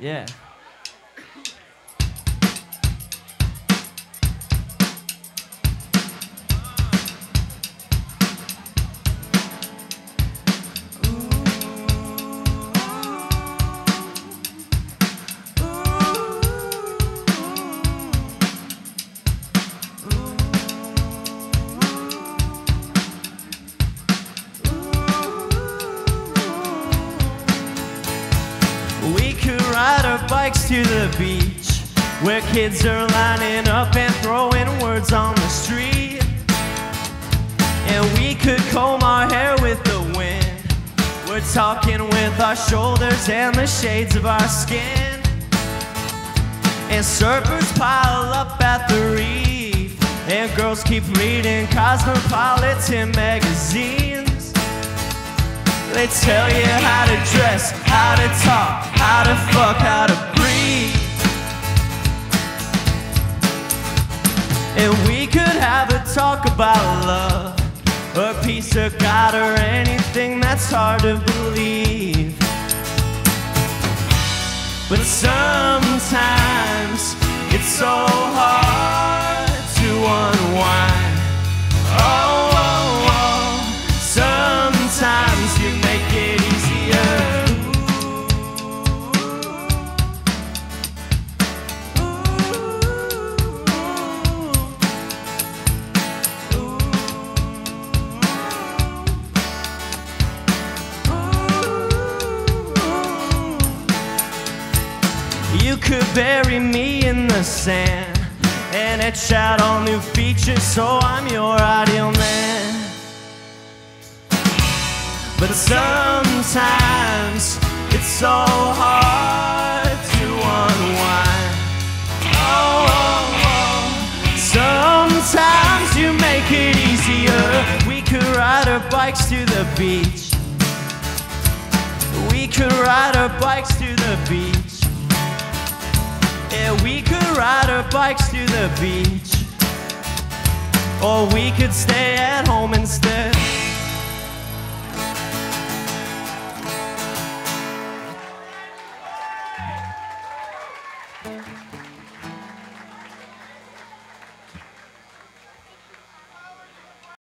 Yeah. We could our bikes to the beach where kids are lining up and throwing words on the street. And we could comb our hair with the wind. We're talking with our shoulders and the shades of our skin. And surfers pile up at the reef. And girls keep reading cosmopolitan magazines. They tell you how to dress, how to talk, how to fuck, how to breathe. And we could have a talk about love, or peace, or God, or anything that's hard to believe. But sometimes it's so hard You could bury me in the sand and etch out all new features, so I'm your ideal man. But sometimes it's so hard to unwind. Oh, oh, oh. Sometimes you make it easier. We could ride our bikes to the beach. We could ride our bikes to to the beach. Or we could stay at home instead.